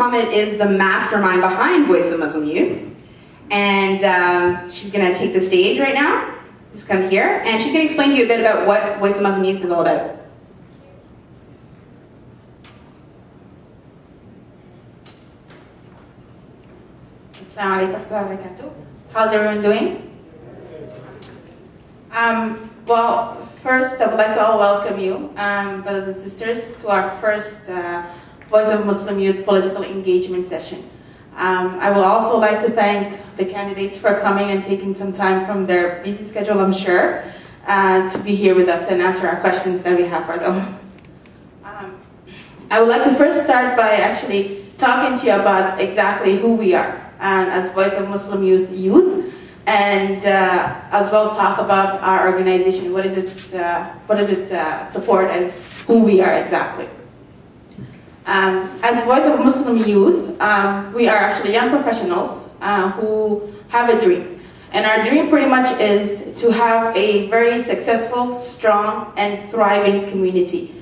Mohammed is the mastermind behind Voice of Muslim Youth. And um, she's going to take the stage right now. Just come here. And she's going to explain to you a bit about what Voice of Muslim Youth is all about. How's everyone doing? Um, well, first I would like to all welcome you, um, brothers and sisters, to our first uh, Voice of Muslim Youth political engagement session. Um, I would also like to thank the candidates for coming and taking some time from their busy schedule, I'm sure, uh, to be here with us and answer our questions that we have for them. Um, I would like to first start by actually talking to you about exactly who we are uh, as Voice of Muslim Youth Youth, and uh, as well talk about our organization, what is it, uh, what does it uh, support, and who we are exactly. Um, as Voice of Muslim Youth, um, we are actually young professionals uh, who have a dream. And our dream pretty much is to have a very successful, strong, and thriving community,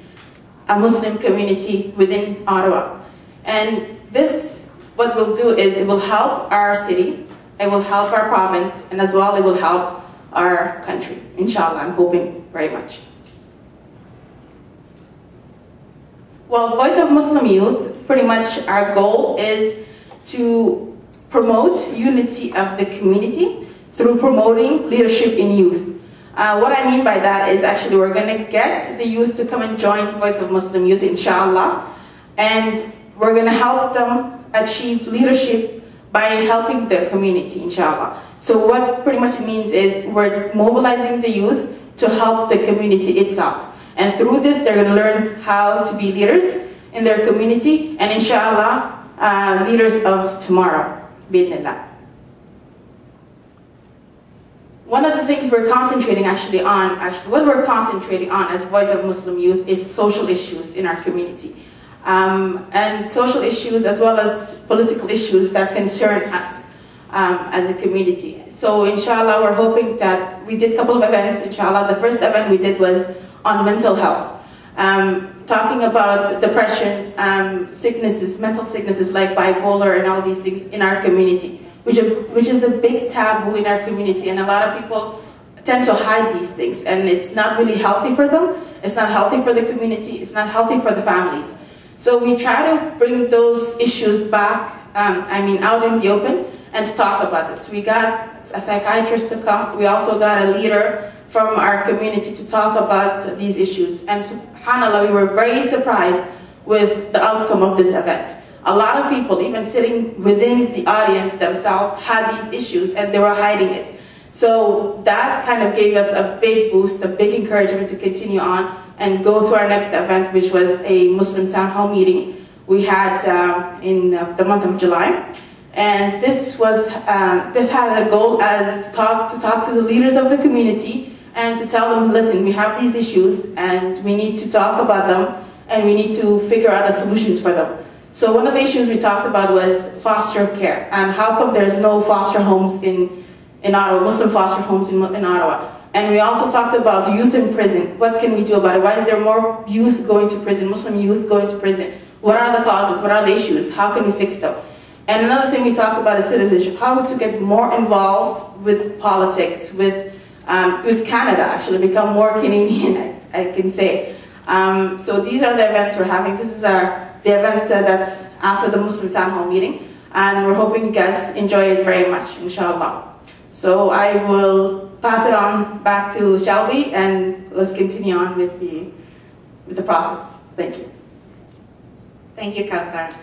a Muslim community within Ottawa. And this, what we'll do is it will help our city, it will help our province, and as well it will help our country. Inshallah, I'm hoping very much. Well, Voice of Muslim Youth, pretty much our goal is to promote unity of the community through promoting leadership in youth. Uh, what I mean by that is actually we're going to get the youth to come and join Voice of Muslim Youth, inshallah, and we're going to help them achieve leadership by helping the community, inshallah. So what pretty much means is we're mobilizing the youth to help the community itself. And through this, they're going to learn how to be leaders in their community and inshallah, uh, leaders of tomorrow. One of the things we're concentrating actually on, actually what we're concentrating on as Voice of Muslim Youth is social issues in our community. Um, and social issues as well as political issues that concern us um, as a community. So inshallah, we're hoping that we did a couple of events, inshallah. The first event we did was on mental health, um, talking about depression, um, sicknesses, mental sicknesses like bipolar and all these things in our community, which, are, which is a big taboo in our community, and a lot of people tend to hide these things, and it's not really healthy for them. It's not healthy for the community. It's not healthy for the families. So we try to bring those issues back, um, I mean, out in the open and talk about it. So we got a psychiatrist to come. We also got a leader from our community to talk about these issues. And subhanAllah, we were very surprised with the outcome of this event. A lot of people, even sitting within the audience themselves, had these issues and they were hiding it. So that kind of gave us a big boost, a big encouragement to continue on and go to our next event, which was a Muslim town hall meeting we had uh, in uh, the month of July. And this was uh, this had a goal as to talk to talk to the leaders of the community and to tell them, listen, we have these issues and we need to talk about them and we need to figure out the solutions for them. So one of the issues we talked about was foster care and how come there's no foster homes in, in Ottawa, Muslim foster homes in, in Ottawa. And we also talked about youth in prison. What can we do about it? Why is there more youth going to prison, Muslim youth going to prison? What are the causes? What are the issues? How can we fix them? And another thing we talked about is citizenship, how to get more involved with politics, with um, with Canada, actually, become more Canadian, I, I can say. Um, so these are the events we're having. This is our the event uh, that's after the Muslim Town Hall meeting, and we're hoping you guys enjoy it very much, inshallah. So I will pass it on back to Chelby, and let's continue on with the, with the process. Thank you. Thank you, Kauthar.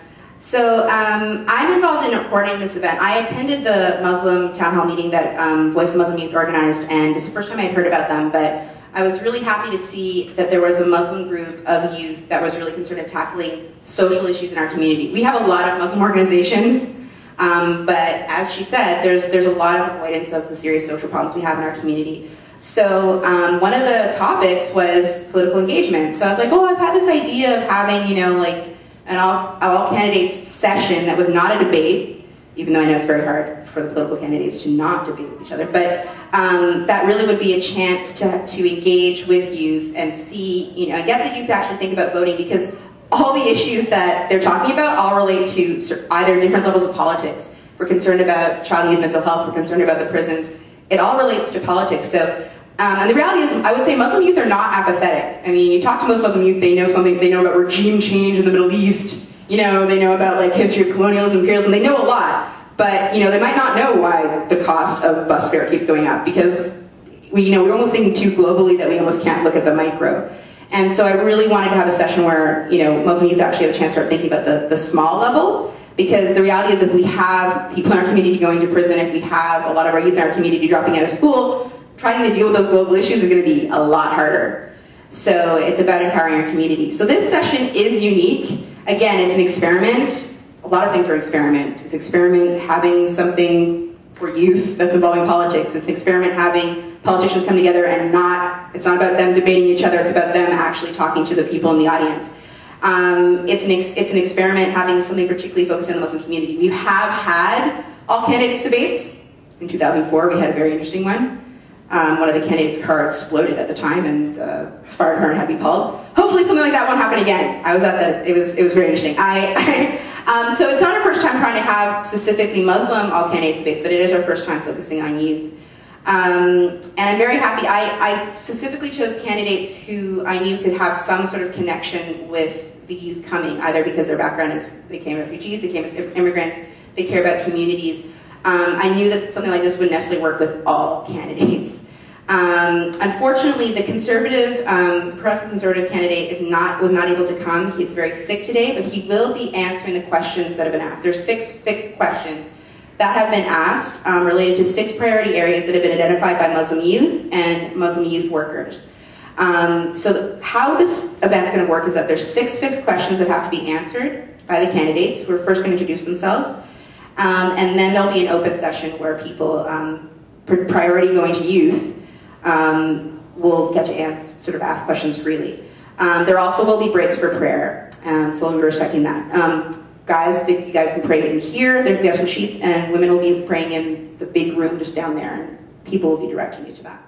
So um, I'm involved in recording this event. I attended the Muslim town hall meeting that um, Voice of Muslim Youth organized, and it's the first time I'd heard about them, but I was really happy to see that there was a Muslim group of youth that was really concerned with tackling social issues in our community. We have a lot of Muslim organizations, um, but as she said, there's, there's a lot of avoidance of the serious social problems we have in our community. So um, one of the topics was political engagement. So I was like, oh, I've had this idea of having, you know, like an all, all candidates session that was not a debate, even though I know it's very hard for the political candidates to not debate with each other, but um, that really would be a chance to, to engage with youth and see, you know, get the youth to actually think about voting because all the issues that they're talking about all relate to either different levels of politics. We're concerned about child and youth mental health. We're concerned about the prisons. It all relates to politics. So, um, and the reality is, I would say Muslim youth are not apathetic. I mean, you talk to most Muslim youth, they know something. They know about regime change in the Middle East. You know, they know about like history of colonialism, imperialism. They know a lot, but you know, they might not know why the cost of bus fare keeps going up because we, you know, we're almost thinking too globally that we almost can't look at the micro. And so I really wanted to have a session where, you know, Muslim youth actually have a chance to start thinking about the, the small level. Because the reality is if we have people in our community going to prison, if we have a lot of our youth in our community dropping out of school, trying to deal with those global issues is going to be a lot harder. So it's about empowering our community. So this session is unique. Again, it's an experiment. A lot of things are experiment. It's experiment having something for youth that's involving politics. It's experiment having politicians come together and not, it's not about them debating each other, it's about them actually talking to the people in the audience. Um, it's, an it's an experiment having something particularly focused on the Muslim community. We have had all candidates debates. In 2004, we had a very interesting one. Um, one of the candidates' car exploded at the time, and the fire department had to be called. Hopefully, something like that won't happen again. I was at that; it was it was very interesting. I, um, so it's not our first time trying to have specifically Muslim all candidates debates, but it is our first time focusing on youth. Um, and I'm very happy. I, I specifically chose candidates who I knew could have some sort of connection with the youth coming, either because their background is they came refugees, they came as immigrants, they care about communities. Um, I knew that something like this would necessarily work with all candidates. Um, unfortunately, the conservative, um, conservative candidate is not was not able to come. He's very sick today, but he will be answering the questions that have been asked. There's six fixed questions that have been asked um, related to six priority areas that have been identified by Muslim youth and Muslim youth workers. Um, so how this event's going to work is that there's six fixed questions that have to be answered by the candidates who are first going to introduce themselves. Um, and then there'll be an open session where people, um, priority going to youth, um, will get to answer, sort of ask questions freely. Um, there also will be breaks for prayer, so we'll be respecting that. Um, guys, you guys can pray in here. There, we have some sheets, and women will be praying in the big room just down there, and people will be directing you to that.